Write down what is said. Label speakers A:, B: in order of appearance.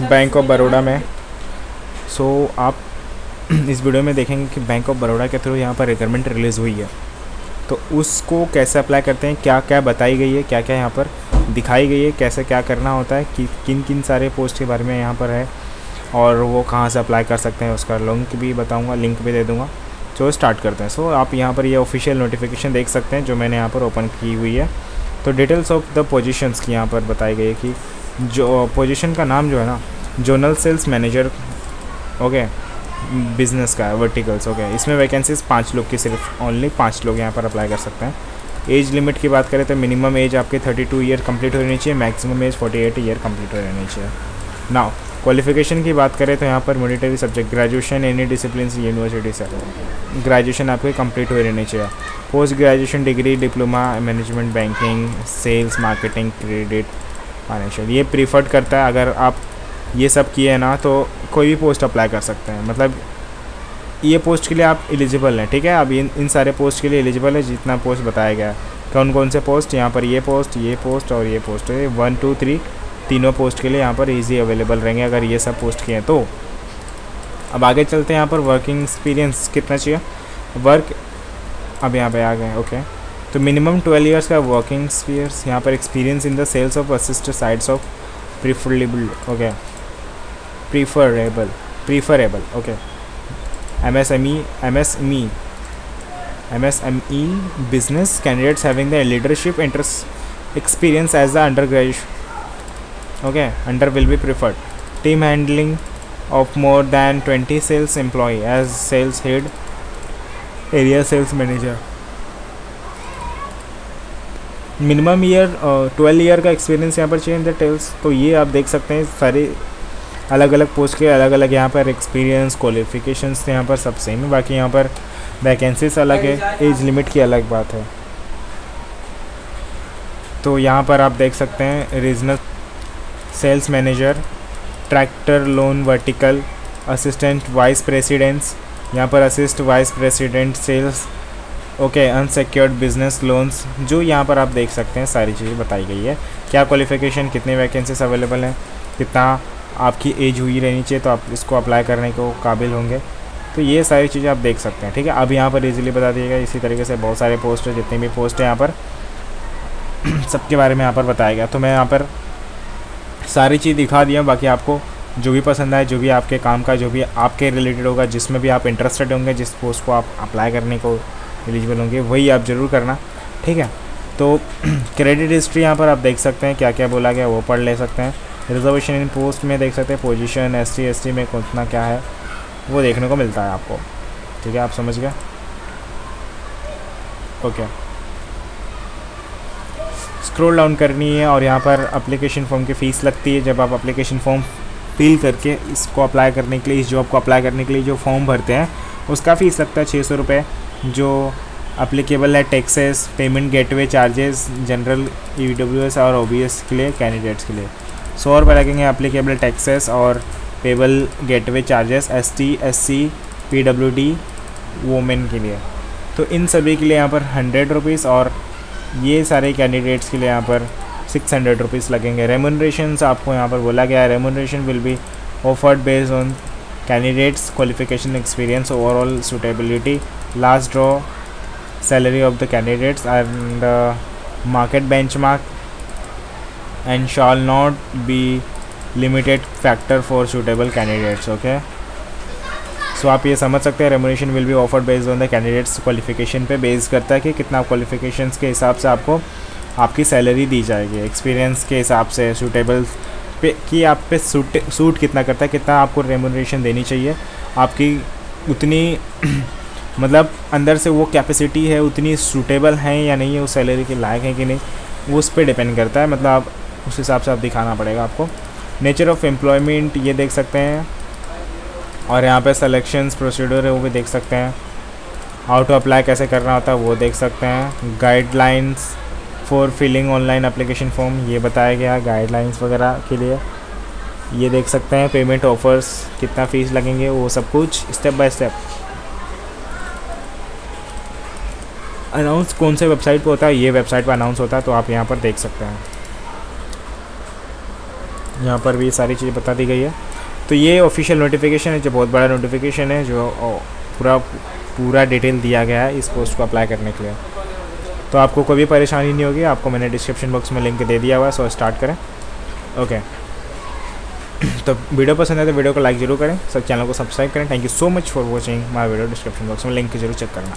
A: Bank of Baroda में। सो so, आप इस वीडियो में देखेंगे कि बैंक ऑफ़ बड़ौदा के थ्रू यहाँ पर रिक्वायरमेंट रिलीज़ हुई है। तो उसको कैसे अप्लाई करते हैं क्या क्या बताई गई है क्या क्या यहाँ पर दिखाई गई है कैसे क्या करना होता है कि किन किन सारे पोस्ट के बारे में यहाँ पर है और वो कहाँ से अप्लाई कर सकते हैं उसका लिंक भी बताऊँगा लिंक भी दे दूँगा। जो स्टार्ट करते हैं। सो so, आप यहाँ पर ये ऑफिशियल नोटिफिकेशन देख सकते हैं जो मैंने यहाँ पर ओपन की हुई है। तो डिटेल्स ऑफ़ द पोजिशंस की यहाँ पर बताई गई है कि जो पोजिशन का नाम जो है ना zonal sales manager okay business का है वर्टिकल्स ओके इसमें वैकेंसीज पाँच लोग की, सिर्फ़ ओनली पाँच लोग यहाँ पर अप्लाई कर सकते हैं। एज लिमिट की बात करें तो मिनिमम एज आपके 32 ईयर कंप्लीट हो रहनी चाहिए मैक्सिमम एज 48 ईयर कंप्लीट हो रहनी चाहिए। नाउ क्वालिफिकेशन की बात करें तो यहाँ पर monetary subject graduation any discipline university से। ग्रेजुएशन आपके कंप्लीट हो रहनी चाहिए। Post graduation degree diploma management banking sales marketing credit financial ये प्रीफर्ड करता है। अगर आप ये सब किए हैं ना तो कोई भी पोस्ट अप्लाई कर सकते हैं। मतलब ये पोस्ट के लिए आप एलिजिबल हैं, ठीक है? अब इन इन सारे पोस्ट के लिए एलिजिबल है, जितना पोस्ट बताया गया। है कौन कौन से पोस्ट यहाँ पर ये पोस्ट ये पोस्ट और ये पोस्ट है वन टू थ्री तीनों पोस्ट के लिए यहाँ पर इजी अवेलेबल रहेंगे, अगर ये सब पोस्ट किए हैं तो। अब आगे चलते हैं यहाँ पर वर्किंग एक्सपीरियंस कितना चाहिए? वर्क अब यहाँ पे आ गए ओके तो मिनिमम ट्वेल्व ईयर्स का वर्किंग एक्सपीरियंस यहाँ पर experience in the sales of assist sides of preferable okay preferable preferable okay M S M E M S M E M S M E business candidates having the leadership interest experience as the under graduation okay under will be preferred. Team handling of more than 20 sales employee as sales head, area sales manager. Minimum year twelve year का experience यहाँ पर चाहिए in the tales तो ये आप देख सकते हैं, सारे अलग अलग पोस्ट के अलग अलग यहाँ पर एक्सपीरियंस क्वालिफिकेशंस यहाँ पर सब सेम है. बाकी यहाँ पर वैकेंसीज अलग है एज लिमिट की अलग बात है. तो यहाँ पर आप देख सकते हैं regional sales manager tractor loan vertical assistant vice presidents यहाँ पर assist vice president sales okay unsecured business loans जो यहाँ पर आप देख सकते हैं, सारी चीज़ें बताई गई है। क्या क्वालिफिकेशन कितने वैकेंसीज अवेलेबल हैं? कितना आपकी एज हुई रहनी चाहिए तो आप इसको अप्लाई करने को काबिल होंगे। तो ये सारी चीज़ें आप देख सकते हैं, ठीक है? अब यहाँ पर इजीली बता दिएगा इसी तरीके से बहुत सारे पोस्ट है, जितने भी पोस्ट है यहाँ पर। सबके बारे में यहाँ पर बताया गया। तो मैं यहाँ पर सारी चीज़ दिखा दिया, बाकी आपको जो भी पसंद आए, जो भी आपके काम का, जो भी आपके रिलेटेड होगा, जिसमें भी आप इंटरेस्टेड होंगे, जिस पोस्ट को आप अप्लाई करने को एलिजिबल होंगे, वही आप ज़रूर करना, ठीक है? तो क्रेडिट हिस्ट्री यहाँ पर आप देख सकते हैं क्या क्या बोला गया, वो पढ़ ले सकते हैं। रिजर्वेशन इन पोस्ट में देख सकते हैं position S T S T में कितना क्या है, वो देखने को मिलता है आपको, ठीक है? आप समझ गए? ओके। स्क्रॉल डाउन करनी है और यहाँ पर अप्लीकेशन फॉर्म की फ़ीस लगती है। जब आप अप्लीकेशन फॉर्म फिल करके इसको अप्लाई करने के लिए, इस जॉब को अप्लाई करने के लिए जो फॉर्म भरते हैं उसका फ़ीस लगता है छः सौ रुपये जो अप्लीकेबल है taxes payment gateway charges general E और ओबीएस के लिए कैंडिडेट्स के लिए। सौ रुपये लगेंगे अप्लीकेबल टैक्सेस और payable gateway charges S T S C P W D women के लिए। तो इन सभी के लिए यहाँ पर हंड्रेड रुपीज़ और ये सारे कैंडिडेट्स के लिए यहाँ पर सिक्स हंड्रेड रुपीज़ लगेंगे। रेमोनरेशन आपको यहाँ पर बोला गया है। Remuneration will be offered based on candidates qualification experience overall suitability last draw salary of the candidates and market benchmark and shall not be limited factor for suitable candidates okay so आप ये समझ सकते हैं remuneration will be offered based on the candidates qualification पे base करता है कि कितना क्वालिफिकेशंस के हिसाब से आपको आपकी सैलरी दी जाएगी एक्सपीरियंस के हिसाब से सूटेबल पे, कि आप पे सूट सूट कितना करता है, कितना आपको रेमोनेशन देनी चाहिए। आपकी उतनी मतलब अंदर से वो कैपेसिटी है, उतनी सूटेबल है या नहीं है, उस सैलरी के लायक है कि नहीं, वो उस पर डिपेंड करता है। मतलब आप, उस हिसाब से आप दिखाना पड़ेगा आपको। नेचर ऑफ़ एम्प्लॉयमेंट ये देख सकते हैं। और यहाँ पे सिलेक्शंस प्रोसीडर है, वो भी देख सकते हैं। हाउ टू अप्लाई कैसे करना होता है, वो देख सकते हैं। Guidelines for filling online application form ये बताया गया गाइडलाइंस वगैरह के लिए। ये देख सकते हैं पेमेंट ऑफर्स कितना फ़ीस लगेंगे, वो सब कुछ स्टेप बाय स्टेप अनाउंस कौन से वेबसाइट पर होता है, ये वेबसाइट पर अनाउंस होता है तो आप यहाँ पर देख सकते हैं। यहाँ पर भी सारी चीज़ें बता दी गई है। तो ये ऑफिशियल नोटिफिकेशन है, जो बहुत बड़ा नोटिफिकेशन है, जो पूरा पूरा डिटेल दिया गया है इस पोस्ट को अप्लाई करने के लिए। तो आपको कोई भी परेशानी नहीं होगी, आपको मैंने डिस्क्रिप्शन बॉक्स में लिंक दे दिया हुआ है सो स्टार्ट करें। ओके तो वीडियो पसंद है तो वीडियो को लाइक ज़रूर करें, सब चैनल को सब्सक्राइब करें। Thank you so much for watching my video description box में लिंक ज़रूर चेक करना।